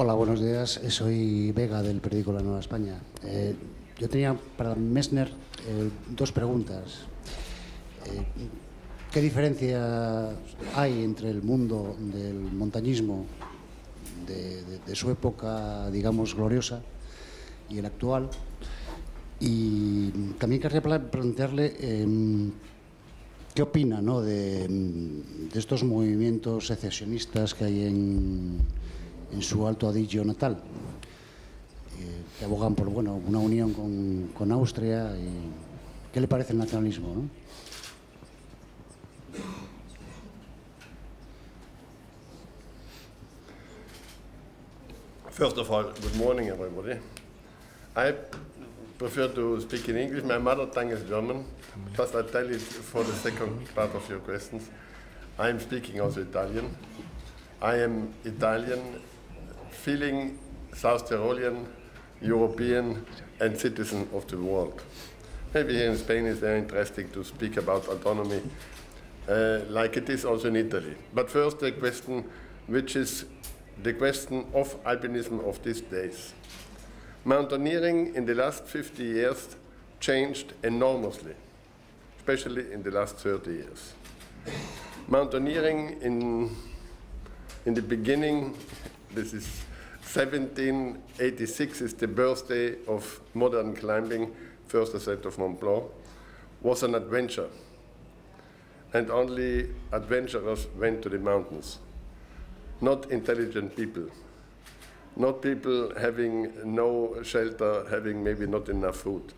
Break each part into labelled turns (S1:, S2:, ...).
S1: Hola, buenos días. Eh, soy Vega del periódico La Nueva España. Eh, yo tenía para Messner eh, dos preguntas. ¿Qué diferencia hay entre el mundo del montañismo de, su época, digamos, gloriosa y el actual? Y también querría pla- plantearle em, qué opina ¿no? de, de estos movimientos secesionistas que hay en, en su Alto Adigio natal, eh, abogan por bueno, una unión con, con Austria. ¿Qué le parece el nacionalismo?
S2: First of all, good morning, everybody. I prefer to speak in English. My mother tongue is German. Just I tell it for the second part of your questions. I am speaking also Italian. I am Italian, feeling South Tyrolean, European, and citizen of the world. Maybe here in Spain it's very interesting to speak about autonomy, uh, like it is also in Italy. But first, the question, which is the question of alpinism of these days. Mountaineering in the last 50 years changed enormously, especially in the last 30 years. Mountaineering in, in the beginning, this is 1786 is the birthday of modern climbing, first ascent of Mont Blanc, was an adventure. And only adventurers went to the mountains not intelligent people, not people having no shelter, having maybe not enough food.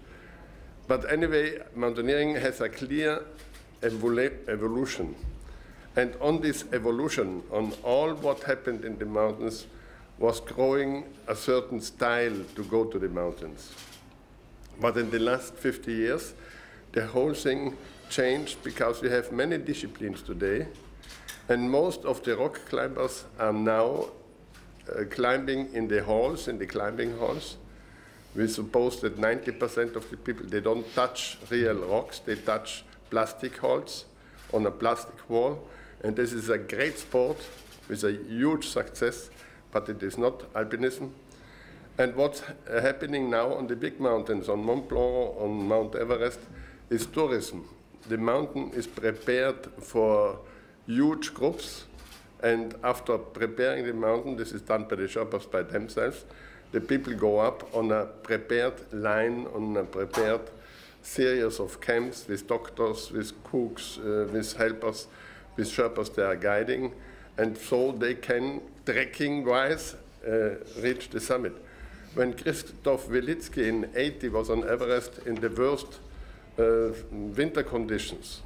S2: But anyway, mountaineering has a clear evolu- evolution. And on this evolution, on all what happened in the mountains, was growing a certain style to go to the mountains. But in the last 50 years, the whole thing changed because we have many disciplines today, and most of the rock climbers are now uh, climbing in the halls, in the climbing halls. We suppose that 90% of the people, they don't touch real rocks, they touch plastic halls on a plastic wall. And this is a great sport with a huge success, but it is not alpinism. And what's happening now on the big mountains, on Mont Blanc, on Mount Everest, is tourism. The mountain is prepared for huge groups, and after preparing the mountain, this is done by the Sherpas by themselves, the people go up on a prepared line, on a prepared series of camps with doctors, with cooks, uh, with helpers, with Sherpas they are guiding, and so they can, trekking-wise, uh, reach the summit. When Christoph Wielicki in 80 was on Everest in the worst uh, winter conditions,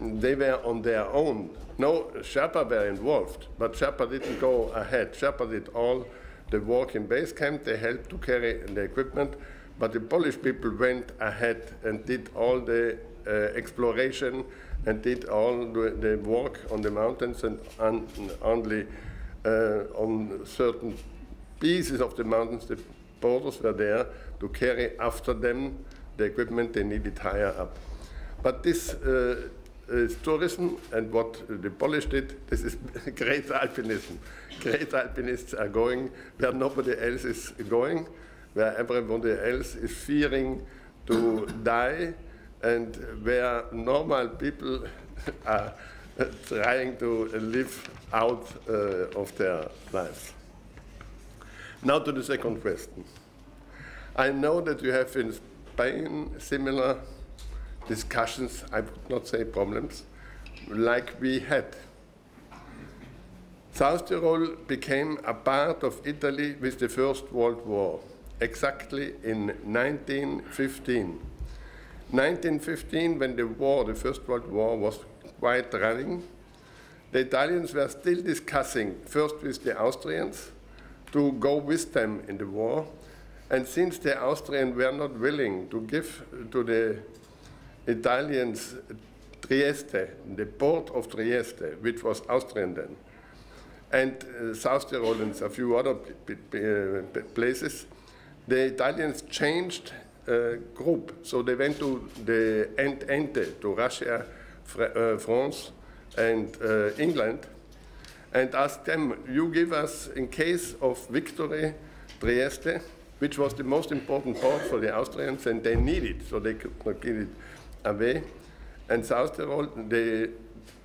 S2: they were on their own. No Sherpa were involved, but Sherpa didn't go ahead. Sherpa did all the work in base camp. They helped to carry the equipment, but the Polish people went ahead and did all the uh, exploration and did all the, the work on the mountains and on, only uh, on certain pieces of the mountains. The borders were there to carry after them the equipment they needed higher up. But this uh, is tourism, and what the Polish did, this is great alpinism. Great alpinists are going where nobody else is going, where everybody else is fearing to die, and where normal people are trying to live out uh, of their lives. Now to the second question. I know that you have in Spain similar discussions, I would not say problems, like we had. South Tyrol became a part of Italy with the First World War, exactly in 1915. 1915, when the war, the First World War, was quite running, the Italians were still discussing, first with the Austrians, to go with them in the war. And since the Austrians were not willing to give to the Italians Trieste, the port of Trieste, which was Austrian then, and uh, South Tyrol and a few other places, the Italians changed group. So they went to the Entente, to Russia, Fr- uh, France, and uh, England, and asked them, you give us, in case of victory, Trieste, which was the most important port for the Austrians, and they need it, so they could not give it away. And South Tyrol, the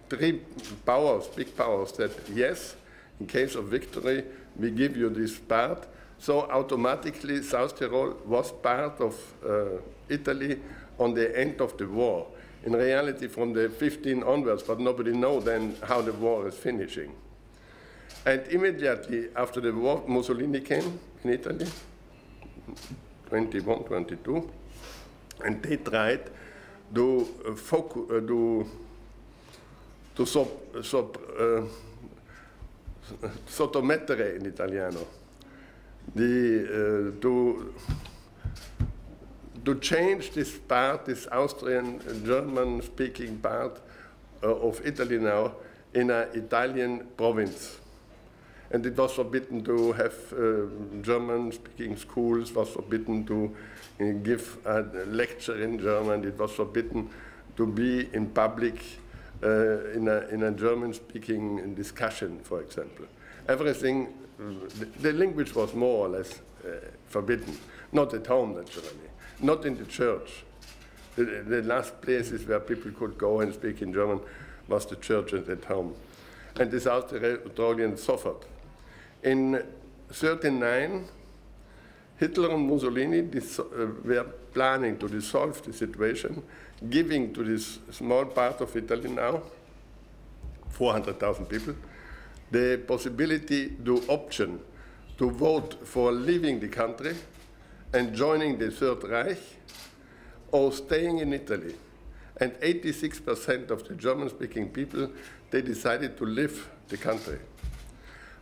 S2: three powers, big powers, said, yes, in case of victory, we give you this part. So automatically, South Tyrol was part of uh, Italy on the end of the war. In reality, from the 15 onwards, but nobody knows then how the war is finishing. And immediately after the war, Mussolini came in Italy, 21, 22, and they tried to, uh, focus, uh, to, to sop, sop, uh, sottomettere in italiano, the, uh, to, to change this part, this Austrian, German speaking part uh, of Italy now, in an Italian province. And it was forbidden to have uh, German speaking schools, was forbidden to uh, give a lecture in German, it was forbidden to be in public uh, in a, in a German speaking discussion, for example. Everything, the, the language was more or less uh, forbidden, not at home naturally, not in the church. The, the last places where people could go and speak in German was the church and at home. And South Tyroleans suffered. In 39, Hitler and Mussolini uh, were planning to dissolve the situation, giving to this small part of Italy now, 400,000 people, the possibility, the option to vote for leaving the country and joining the Third Reich or staying in Italy. And 86% of the German-speaking people, they decided to leave the country.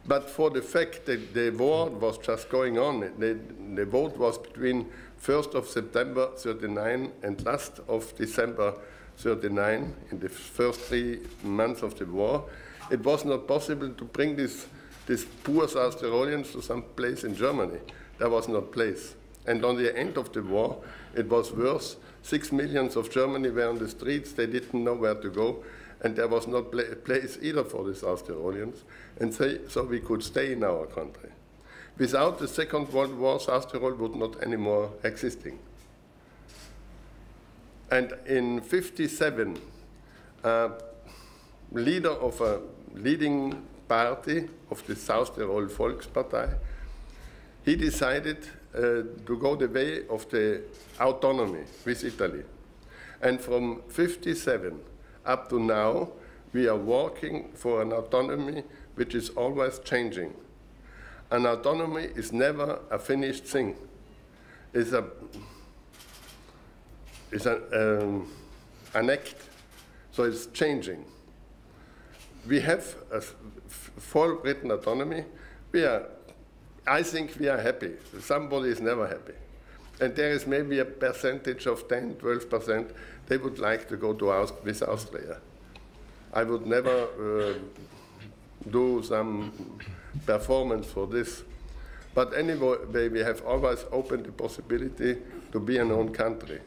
S2: But for the fact that the war was just going on, the, the vote was between 1st of September 39 and last of December 39, in the first three months of the war, it was not possible to bring this, this poor South Tyroleans to some place in Germany. There was no place. And on the end of the war, it was worse. Six millions of Germany were on the streets. They didn't know where to go and there was not a place either for the South Tyroleans, and so we could stay in our country. Without the Second World War, South Tyrol would not anymore existing. And in 57, a leader of a leading party of the South Tyrol Volkspartei, he decided uh, to go the way of the autonomy with Italy. And from 57 up to now, we are working for an autonomy which is always changing. An autonomy is never a finished thing. It's, a, it's a, um, an act, so it's changing. We have a full written autonomy. We are, I think we are happy. Somebody is never happy. And there is maybe a percentage of 10, 12 percent they would like to go to Aust with Austria. I would never uh, do some performance for this. But anyway, we have always opened the possibility to be an own country.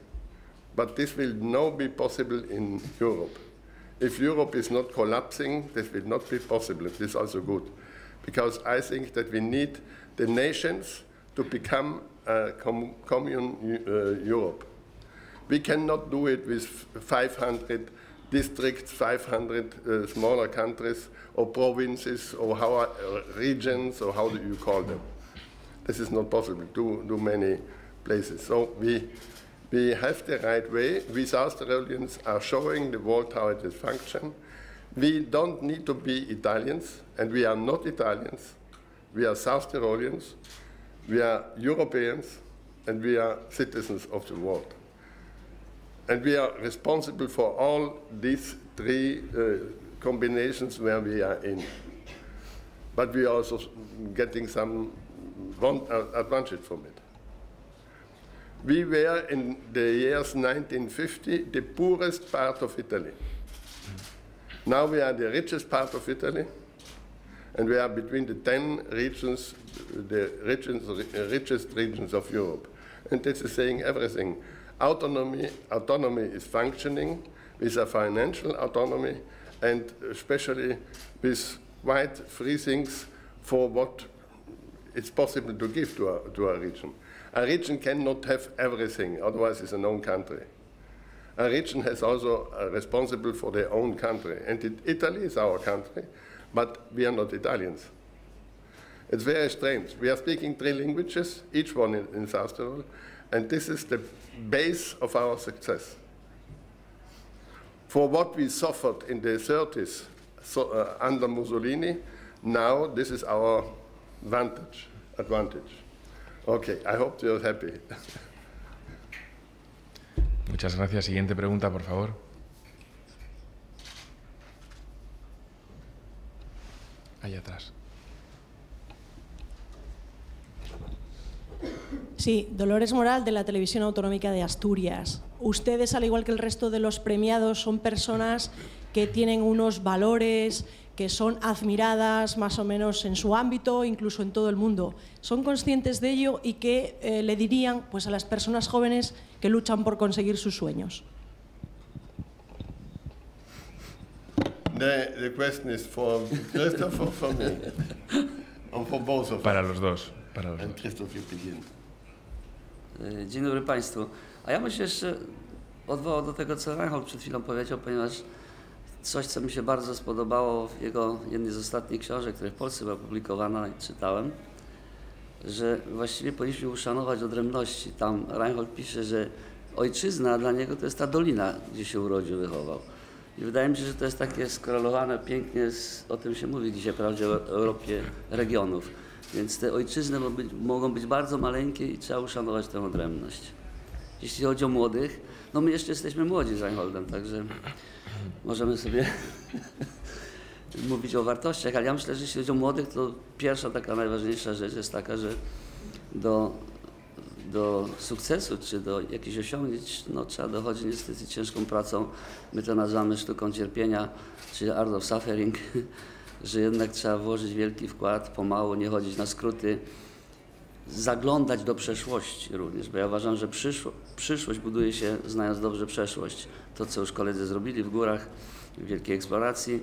S2: But this will now be possible in Europe. If Europe is not collapsing, this will not be possible. This is also good. Because I think that we need the nations to become a com commune uh, Europe. We cannot do it with 500 districts, 500 uh, smaller countries or provinces or how, uh, regions or how do you call them. This is not possible to do many places. So we, we have the right way. We South Tyroleans are showing the world how it is function. We don't need to be Italians, and we are not Italians. We are South Tyroleans, we are Europeans, and we are citizens of the world. And we are responsible for all these three uh, combinations where we are in. But we are also getting some uh, advantage from it. We were in the years 1950 the poorest part of Italy. Now we are the richest part of Italy, and we are between the 10 regions, the regions, richest regions of Europe. And this is saying everything autonomy, autonomy is functioning with a financial autonomy and especially with quite three things for what it's possible to give to a, to a region. A region cannot have everything, otherwise it's a own country. A region has also uh, responsible for their own country, and it, Italy is our country, but we are not Italians. It's very strange. We are speaking three languages, each one in, in South Tyrol, and this is the base of our success. For what we suffered in the 30s so, uh, under Mussolini, now this is our advantage. advantage. Okay, I hope you're happy.
S3: Muchas gracias. Siguiente pregunta, por favor. Allá atrás.
S4: Sí, Dolores Moral de la Televisión Autonómica de Asturias. Ustedes, al igual que el resto de los premiados, son personas que tienen unos valores que son admiradas más o menos en su ámbito, incluso en todo el mundo. ¿Son conscientes de ello y qué eh, le dirían pues, a las personas jóvenes que luchan por conseguir sus sueños?
S2: The, the question is for Christoph or for me? or for both of
S3: Para los dos. Para los
S2: And
S3: dos.
S2: Christoph, you begin.
S5: E, Dzień dobry Państwu. A ja bym się jeszcze odwołał do tego, co Reinhold przed chwilą powiedział, ponieważ coś, co mi się bardzo spodobało w jego jednej z ostatnich książek, która w Polsce była publikowana i czytałem, że właściwie powinniśmy uszanować odrębności. Tam Reinhold pisze, że ojczyzna dla niego to jest ta dolina, gdzie się urodził, wychował. I wydaje mi się, że to jest takie skorelowane pięknie, z, o tym się mówi dzisiaj prawdzie o Europie regionów. Więc te ojczyzny mogą być, bardzo maleńkie i trzeba uszanować tę odrębność. Jeśli chodzi o młodych, no my jeszcze jesteśmy młodzi z Reinholdem, także możemy sobie mówić o wartościach, ale ja myślę, że jeśli chodzi o młodych, to pierwsza taka najważniejsza rzecz jest taka, że do, do sukcesu czy do jakichś osiągnięć no, trzeba dochodzić niestety ciężką pracą. My to nazywamy sztuką cierpienia, czy art of suffering, że jednak trzeba włożyć wielki wkład, pomału, nie chodzić na skróty, zaglądać do przeszłości również, bo ja uważam, że przyszło, przyszłość buduje się znając dobrze przeszłość. To, co już koledzy zrobili w górach, w wielkiej eksploracji,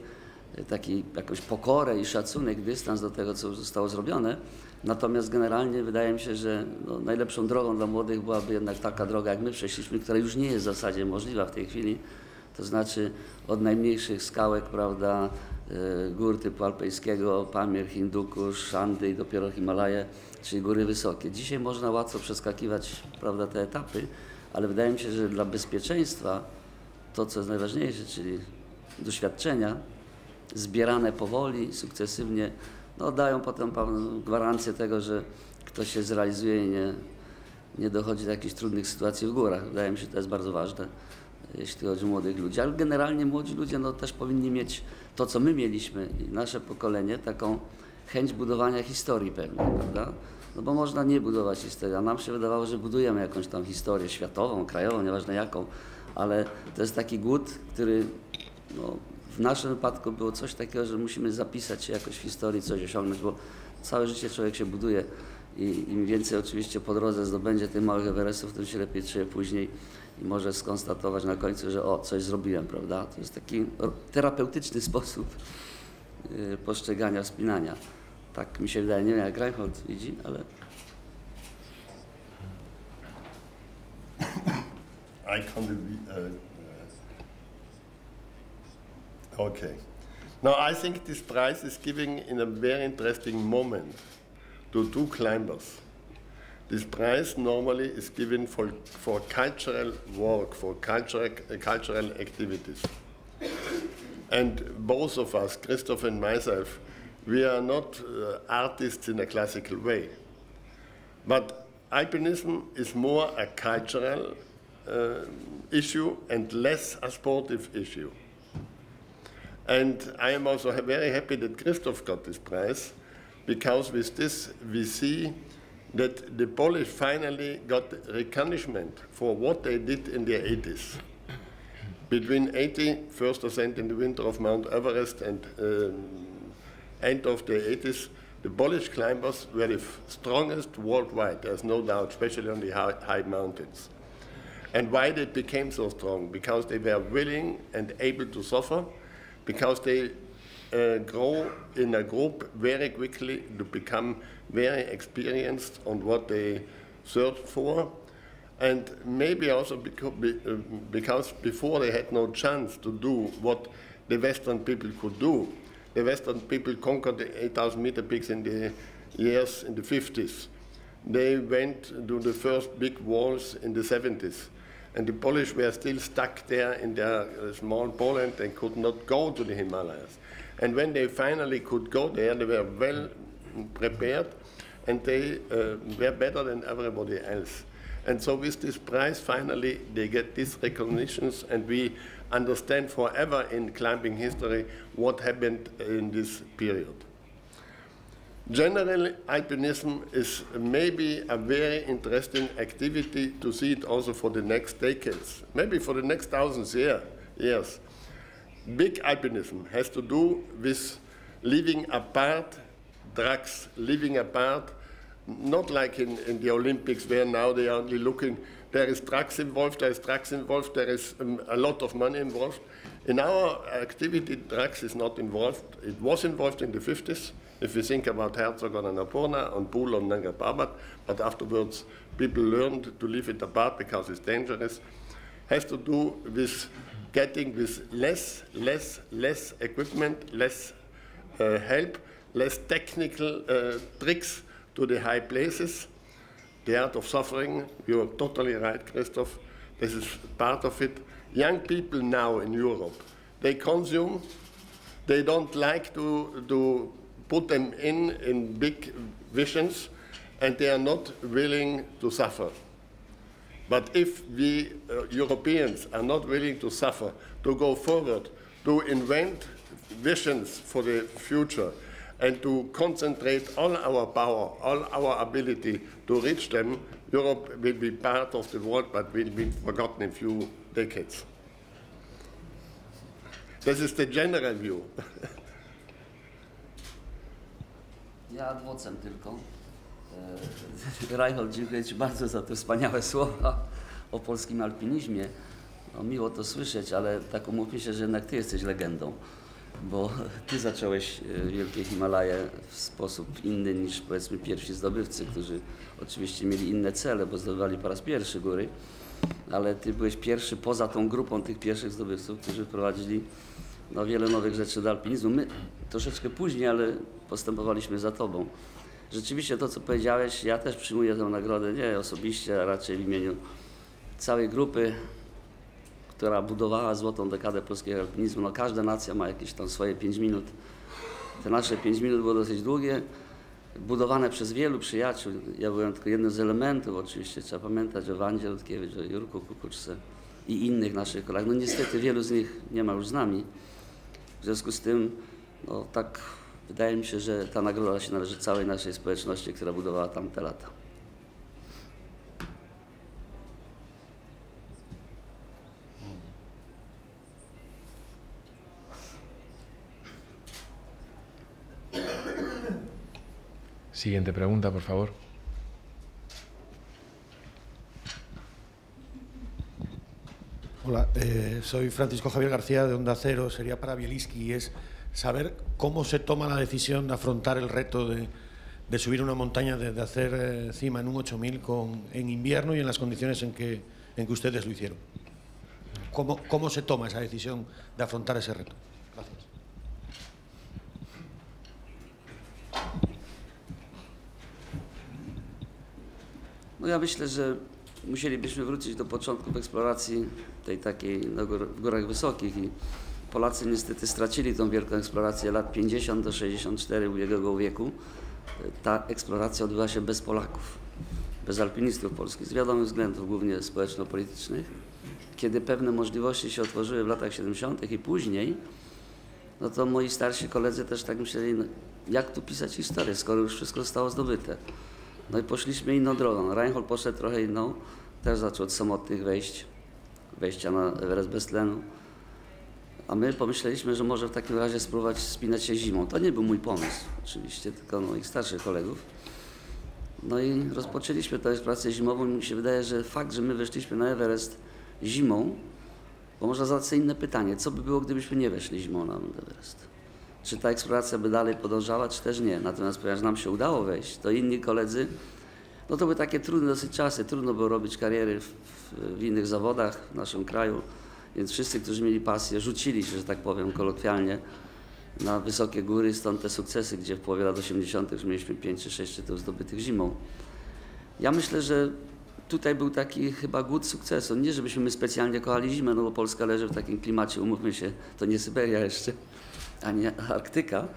S5: taki jakąś pokorę i szacunek, dystans do tego, co zostało zrobione. Natomiast generalnie wydaje mi się, że no, najlepszą drogą dla młodych byłaby jednak taka droga, jak my przeszliśmy, która już nie jest w zasadzie możliwa w tej chwili. To znaczy od najmniejszych skałek, prawda, e, gór typu alpejskiego, Pamir, Hindukusz, Szandy i dopiero Himalaje, czyli góry wysokie. Dzisiaj można łatwo przeskakiwać, prawda, te etapy, ale wydaje mi się, że dla bezpieczeństwa to, co jest najważniejsze, czyli doświadczenia, zbierane powoli, sukcesywnie, no, dają potem gwarancję tego, że ktoś się zrealizuje i nie, nie dochodzi do jakichś trudnych sytuacji w górach. Wydaje mi się, że to jest bardzo ważne, jeśli chodzi o młodych ludzi. Ale generalnie młodzi ludzie no, też powinni mieć to, co my mieliśmy i nasze pokolenie, taką chęć budowania historii pewnej, prawda? No bo można nie budować historii, a nam się wydawało, że budujemy jakąś tam historię światową, krajową, nieważne jaką, ale to jest taki głód, który no, w naszym wypadku było coś takiego, że musimy zapisać się jakoś w historii, coś osiągnąć, bo całe życie człowiek się buduje i im więcej oczywiście po drodze zdobędzie tych małych Everestów, tym się lepiej czuje później i może skonstatować na końcu, że o, coś zrobiłem, prawda? To jest taki terapeutyczny sposób yy, postrzegania wspinania. Tak mi się wydaje, nie wiem jak Reinhold widzi, ale
S2: I can't. Uh, uh, okay. Now, I think this prize is given in a very interesting moment to two climbers. This prize normally is given for, for cultural work, for cultural, uh, cultural activities. And both of us, Christoph and myself, we are not uh, artists in a classical way. But alpinism is more a cultural uh, issue and less a sportive issue. And I am also very happy that Christoph got this prize because with this we see that the Polish finally got recognition for what they did in the 80s. Between 80, first ascent in the winter of Mount Everest, and um, end of the 80s, the Polish climbers were the strongest worldwide, there's no doubt, especially on the high, high mountains. And why they became so strong? Because they were willing and able to suffer, because they uh, grow in a group very quickly to become very experienced on what they search for. And maybe also uh, because before they had no chance to do what the Western people could do. The Western people conquered the 8,000 meter peaks in the years in the 50s. They went to the first big walls in the 70s. And the Polish were still stuck there in their uh, small Poland and could not go to the Himalayas. And when they finally could go there, they were well prepared and they uh, were better than everybody else. And so with this prize, finally, they get these recognitions and we understand forever in climbing history what happened in this period. Generally, alpinism is maybe a very interesting activity to see it also for the next decades, maybe for the next thousands year, years. Big alpinism has to do with living apart drugs, living apart, not like in, in the Olympics where now they are only looking, there is drugs involved, there is drugs involved, there is um, a lot of money involved. In our activity, drugs is not involved. It was involved in the 50s, if you think about Herzog on Annapurna, on Buhl on Nanga Parbat, but afterwards people learned to leave it apart because it's dangerous, has to do with getting with less, less, less equipment, less uh, help, less technical uh, tricks to the high places. The art of suffering, you're totally right, Christoph. This is part of it. Young people now in Europe, they consume, they don't like to, to put them in in big visions, and they are not willing to suffer. But if we uh, Europeans are not willing to suffer, to go forward, to invent visions for the future, and to concentrate all our power, all our ability to reach them, Europe will be part of the world, but will be forgotten in a few decades. This is the general view.
S5: Ja adwocem tylko. E, Reinhold, dziękuję Ci bardzo za te wspaniałe słowa o polskim alpinizmie. No, miło to słyszeć, ale tak umówmy się, że jednak Ty jesteś legendą, bo Ty zacząłeś e, Wielkie Himalaje w sposób inny niż powiedzmy pierwsi zdobywcy, którzy oczywiście mieli inne cele, bo zdobywali po raz pierwszy góry, ale Ty byłeś pierwszy poza tą grupą tych pierwszych zdobywców, którzy wprowadzili no, wiele nowych rzeczy do alpinizmu. My troszeczkę później, ale postępowaliśmy za Tobą. Rzeczywiście to, co powiedziałeś, ja też przyjmuję tę nagrodę, nie osobiście, a raczej w imieniu całej grupy, która budowała złotą dekadę polskiego alpinizmu. No, każda nacja ma jakieś tam swoje 5 minut. Te nasze 5 minut było dosyć długie, budowane przez wielu przyjaciół. Ja byłem tylko jednym z elementów, oczywiście trzeba pamiętać o Wandzie Rutkiewicz, o Jurku Kukuczce i innych naszych kolegach. No niestety wielu z nich nie ma już z nami. W związku z tym, no tak wydaje mi się, że ta nagroda się należy całej naszej społeczności, która budowała tamte lata.
S3: Siguiente pregunta, por favor.
S6: Hola, eh, soy Francisco Javier García de Onda Cero. Sería para Bieliski es saber cómo se toma la decisión de afrontar el reto de, de subir una montaña, de, de hacer eh, cima en un 8000 con, en invierno y en las condiciones en que, en que ustedes lo hicieron. ¿Cómo, ¿Cómo se toma esa decisión de afrontar ese reto? Gracias.
S5: No ja myślę, że musielibyśmy wrócić do początków eksploracji tej takiej no, w górach wysokich i Polacy niestety stracili tą wielką eksplorację lat 50 do 64 ubiegłego wieku. Ta eksploracja odbyła się bez Polaków, bez alpinistów polskich, z wiadomych względów, głównie społeczno-politycznych. Kiedy pewne możliwości się otworzyły w latach 70. i później, no to moi starsi koledzy też tak myśleli, no, jak tu pisać historię, skoro już wszystko zostało zdobyte. No i poszliśmy inną drogą. Reinhold poszedł trochę inną, też zaczął od samotnych wejść, wejścia na Everest bez tlenu. A my pomyśleliśmy, że może w takim razie spróbować spinać się zimą. To nie był mój pomysł oczywiście, tylko moich starszych kolegów. No i rozpoczęliśmy tę pracę zimową mi się wydaje, że fakt, że my weszliśmy na Everest zimą, bo można zadać sobie inne pytanie, co by było, gdybyśmy nie weszli zimą na Everest? Czy ta eksploracja by dalej podążała, czy też nie. Natomiast ponieważ nam się udało wejść, to inni koledzy, no to były takie trudne dosyć czasy, trudno było robić kariery w, w, innych zawodach w naszym kraju, więc wszyscy, którzy mieli pasję, rzucili się, że tak powiem kolokwialnie, na wysokie góry, stąd te sukcesy, gdzie w połowie lat 80. już mieliśmy 5 czy 6 tytułów zdobytych zimą. Ja myślę, że tutaj był taki chyba głód sukcesu. Nie, żebyśmy my specjalnie kochali zimę, no bo Polska leży w takim klimacie, umówmy się, to nie Syberia jeszcze, ani Arktyka,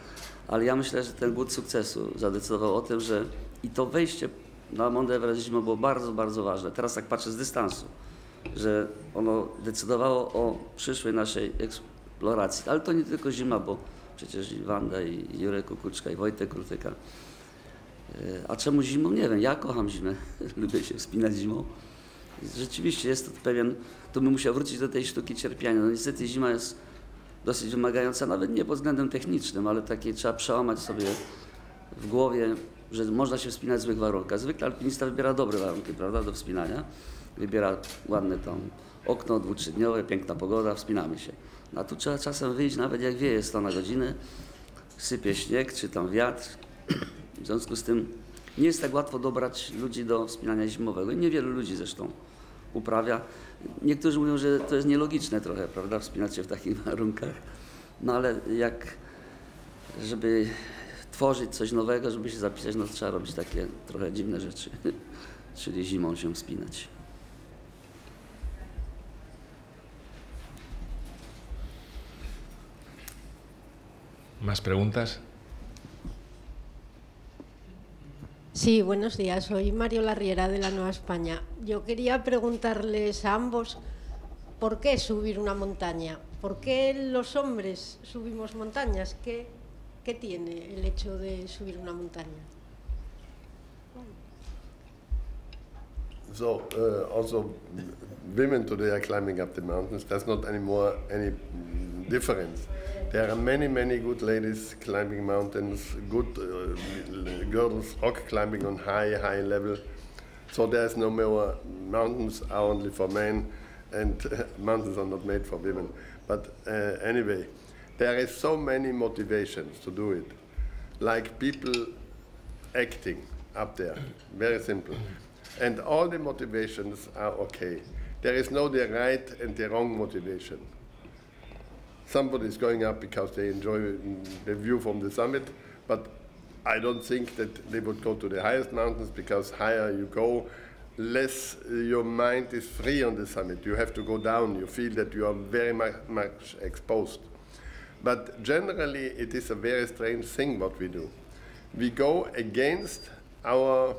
S5: ale ja myślę, że ten głód sukcesu zadecydował o tym, że i to wejście na Mount Everest zimą było bardzo, bardzo ważne. Teraz tak patrzę z dystansu, że ono decydowało o przyszłej naszej eksploracji. Ale to nie tylko zima, bo przecież i Wanda, i Jurek Kukuczka, i Wojtek Krutyka. E, A czemu zimą? Nie wiem. Ja kocham zimę. Lubię się wspinać zimą. Rzeczywiście jest to pewien... Tu bym musiał wrócić do tej sztuki cierpienia. No niestety zima jest dosyć wymagająca, nawet nie pod względem technicznym, ale takiej trzeba przełamać sobie w głowie, że można się wspinać w złych warunkach. Zwykle alpinista wybiera dobre warunki, prawda, do wspinania. Wybiera ładne tam okno dwutrzydniowe, piękna pogoda, wspinamy się. A tu trzeba czasem wyjść, nawet jak wieje 100 na godzinę, sypie śnieg czy tam wiatr. W związku z tym nie jest tak łatwo dobrać ludzi do wspinania zimowego. I niewielu ludzi zresztą uprawia. Niektórzy mówią, że to jest nielogiczne trochę, prawda, wspinać się w takich warunkach. No ale jak, żeby tworzyć coś nowego, żeby się zapisać, no trzeba robić takie trochę dziwne rzeczy. Czyli zimą się wspinać.
S3: ¿Más preguntas?
S7: Sí, buenos días. Soy Mario Larriera de la Nueva España. Yo quería preguntarles a ambos por qué subir una montaña. ¿Por qué los hombres subimos montañas? ¿Qué, qué tiene el hecho de subir una montaña?
S2: So, uh, also women today are climbing up the mountains. There's not anymore any difference. There are many, many good ladies climbing mountains, good uh, girls rock climbing on high, high level. So there's no more mountains are only for men, and mountains are not made for women. But uh, anyway, there is so many motivations to do it, like people acting up there. Very simple. And all the motivations are okay. There is no the right and the wrong motivation. Somebody is going up because they enjoy the view from the summit, but I don't think that they would go to the highest mountains because higher you go, less uh, your mind is free on the summit. You have to go down. You feel that you are very much, much exposed. But generally, it is a very strange thing what we do. We go against our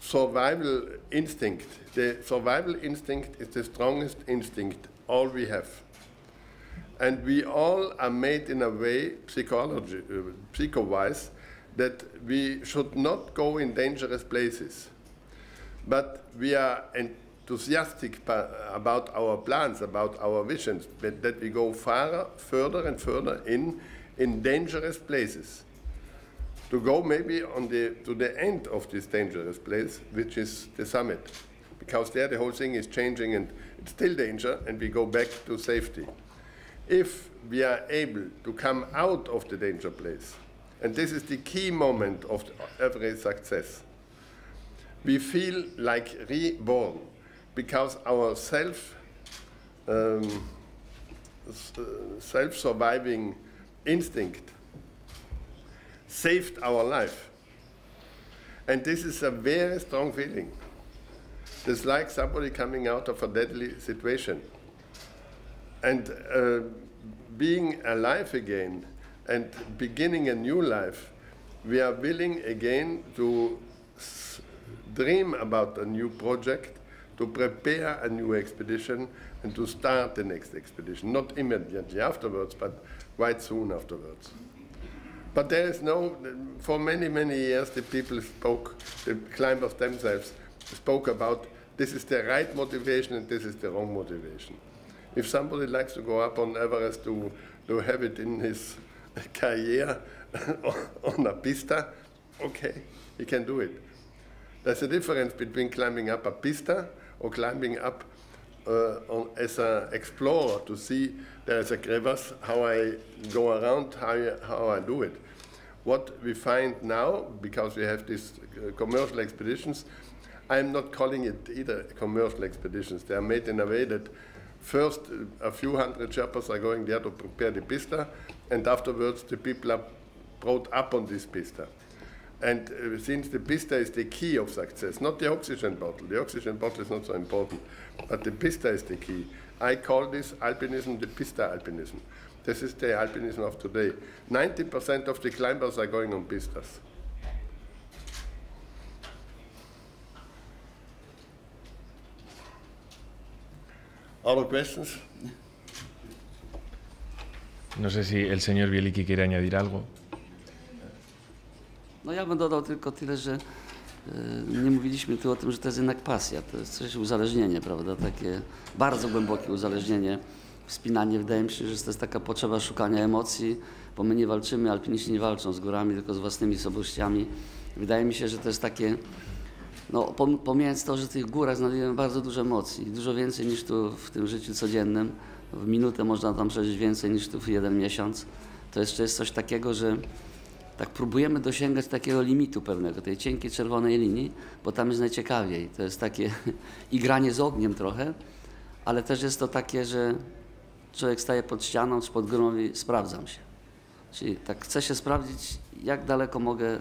S2: survival instinct. The survival instinct is the strongest instinct all we have. And we all are made in a way, psychology, uh, psycho-wise, that we should not go in dangerous places. But we are enthusiastic about our plans, about our visions, that, that we go far, further and further in, in dangerous places to go maybe on the, to the end of this dangerous place, which is the summit. Because there the whole thing is changing and it's still danger, and we go back to safety. If we are able to come out of the danger place, and this is the key moment of every success, we feel like reborn because our self um, uh, self-surviving instinct saved our life. And this is a very strong feeling. It's like somebody coming out of a deadly situation. And uh, being alive again and beginning a new life, we are willing again to dream about a new project, to prepare a new expedition, and to start the next expedition. Not immediately afterwards, but quite soon afterwards. But there is no, for many, many years, the people spoke, the climbers themselves spoke about this is the right motivation and this is the wrong motivation. If somebody likes to go up on Everest to, to have it in his career on a pista, okay, he can do it. There's a difference between climbing up a pista or climbing up uh, on, as an explorer to see there is a crevasse, how I go around, how I, how I do it. What we find now, because we have these uh, commercial expeditions, I'm not calling it either commercial expeditions. They are made in a way that first a few hundred Sherpas are going there to prepare the pista, and afterwards the people are brought up on this pista. And uh, since the pista is the key of success, not the oxygen bottle, the oxygen bottle is not so important, but the pista is the key. I call this alpinism the pista alpinism. This is the alpinism of today. 90% of the climbers are going on pistas. Other questions?
S3: No sé si el señor Bieliki quiere añadir algo.
S5: No ja bym dodał tylko tyle, że e, nie mówiliśmy tu o tym, że to jest jednak pasja, to jest coś uzależnienie, prawda, takie bardzo głębokie uzależnienie, wspinanie, wydaje mi się, że to jest taka potrzeba szukania emocji, bo my nie walczymy, alpiniści nie walczą z górami, tylko z własnymi słabościami. Wydaje mi się, że to jest takie, no pom- pomijając to, że w tych górach znajdujemy bardzo dużo emocji, dużo więcej niż tu w tym życiu codziennym, w minutę można tam przeżyć więcej niż tu w jeden miesiąc, to jeszcze jest coś takiego, że tak próbujemy dosięgać takiego limitu pewnego, tej cienkiej czerwonej linii, bo tam jest najciekawiej. To jest takie igranie z ogniem trochę, ale też jest to takie, że człowiek staje pod ścianą czy pod górą i sprawdzam się. Czyli tak chcę się sprawdzić, jak daleko mogę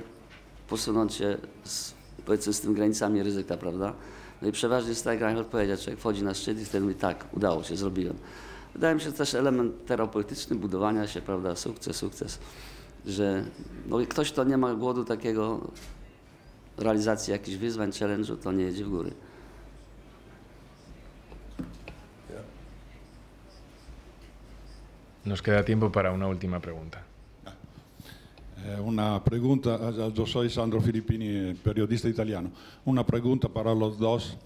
S5: posunąć się z, powiedzmy z tym granicami ryzyka, prawda? No i przeważnie jest tak, jak Reinhold powiedział, człowiek wchodzi na szczyt i wtedy mówi tak, udało się, zrobiłem. Wydaje mi się, też element terapeutyczny budowania się, prawda, sukces, sukces że no, ktoś, kto nie ma głodu takiego realizacji jakichś wyzwań, challenge'u, to nie jedzie w góry.
S3: Nos queda tiempo para una última pregunta.
S8: Eh, Una pregunta, eh, yo soy Sandro Filippini, periodista italiano. Una pregunta para los dos.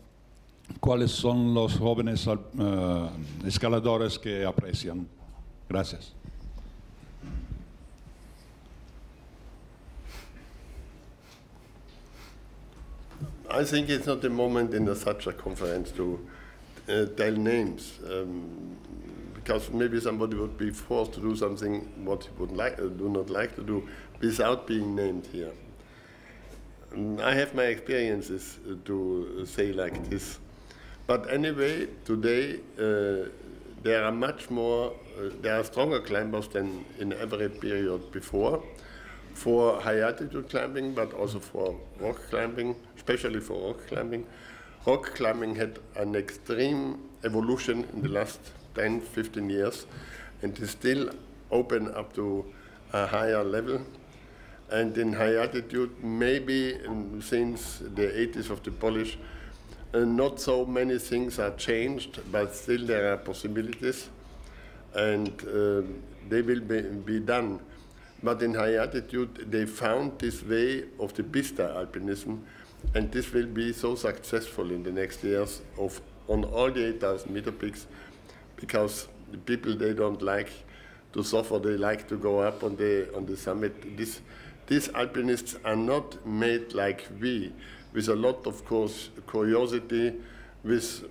S8: ¿Cuáles son los jóvenes al- eh, escaladores que aprecian? Gracias.
S2: I think it's not the moment in a, such a conference to uh, tell names, um, because maybe somebody would be forced to do something what he would like, uh, do not like to do, without being named here. I have my experiences uh, to say like this, but anyway, today uh, there are much more, uh, there are stronger climbers than in every period before for high altitude climbing, but also for rock climbing, especially for rock climbing. Rock climbing had an extreme evolution in the last 10, 15 years, and is still open up to a higher level. And in high altitude, maybe since the 80s of the Polish, uh, not so many things are changed, but still there are possibilities, and uh, they will be, be done. But in high altitude, they found this way of the pista alpinism, and this will be so successful in the next years of on all the 8,000 meter peaks, because the people they don't like to suffer, they like to go up on the on the summit. This, these alpinists are not made like we, with a lot of course curiosity, with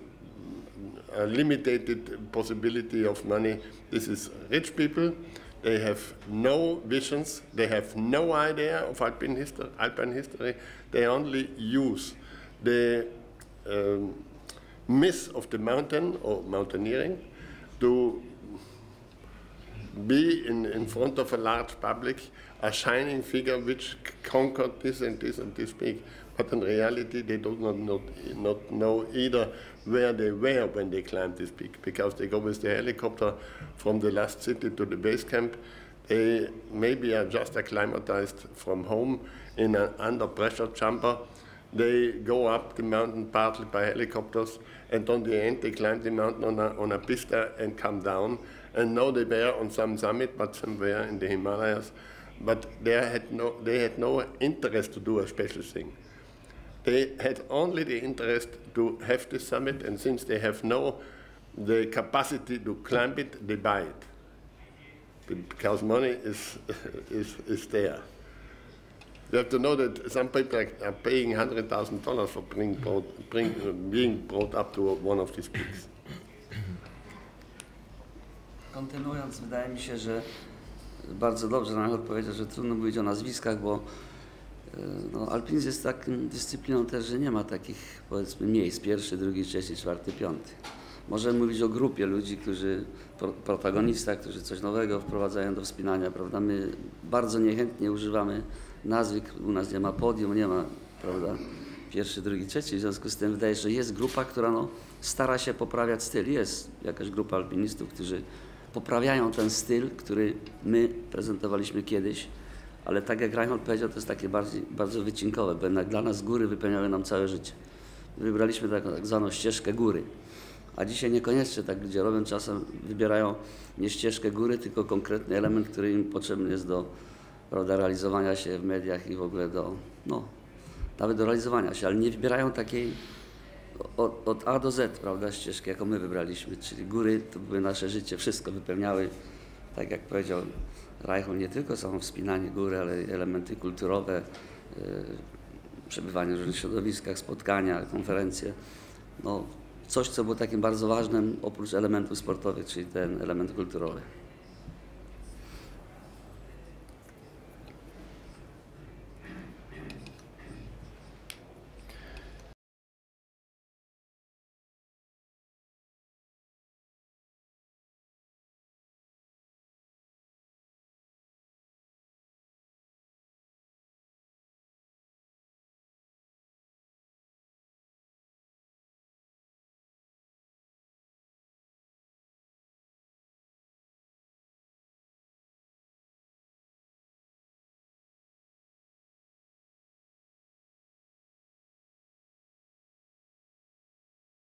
S2: a limited possibility of money. This is rich people. They have no visions. They have no idea of alpine history. Alpine history. They only use the um, myth of the mountain or mountaineering to be in, in front of a large public, a shining figure which conquered this and this and this peak. But in reality, they do not, not, not know either where they were when they climbed this peak, because they go with the helicopter from the last city to the base camp. They maybe are just acclimatized from home in an under pressure chamber. They go up the mountain partly by helicopters, and on the end they climb the mountain on a, on a pista and come down. And now they were on some summit, but somewhere in the Himalayas. But they had no, they had no interest to do a special thing. They had only the interest to have the summit, and since they have no the capacity to climb it, they buy it because money is, is, is there. You have to know that some people are, paying hundred thousand dollars for being brought, bring, uh, being brought up to one of these peaks.
S5: Kontynuując, wydaje mi się, że bardzo dobrze Reinhold powiedział, że trudno mówić o nazwiskach, bo e, no, alpinizm jest taką dyscypliną też, że nie ma takich powiedzmy miejsc, pierwszy, drugi, trzeci, czwarty, piąty. Możemy mówić o grupie ludzi, którzy, pro, protagonistach, którzy coś nowego wprowadzają do wspinania, prawda? My bardzo niechętnie używamy nazwy, u nas nie ma podium, nie ma, prawda, pierwszy, drugi, trzeci, w związku z tym wydaje się, że jest grupa, która no, stara się poprawiać styl, jest jakaś grupa alpinistów, którzy poprawiają ten styl, który my prezentowaliśmy kiedyś, ale tak jak Reinhold powiedział, to jest takie bardziej, bardzo wycinkowe, bo jednak dla nas góry wypełniały nam całe życie. Wybraliśmy taką tak zwaną ścieżkę góry, a dzisiaj niekoniecznie tak ludzie robią, czasem wybierają nie ścieżkę góry, tylko konkretny element, który im potrzebny jest do prawda, realizowania się w mediach i w ogóle do, no, nawet do realizowania się, ale nie wybierają takiej od, od A do Z, prawda, ścieżki, jaką my wybraliśmy, czyli góry to były nasze życie, wszystko wypełniały, tak jak powiedział Reichel, nie tylko samo wspinanie góry, ale elementy kulturowe, yy, przebywanie w różnych środowiskach, spotkania, konferencje, no, coś, co było takim bardzo ważnym, oprócz elementów sportowych, czyli ten element kulturowy.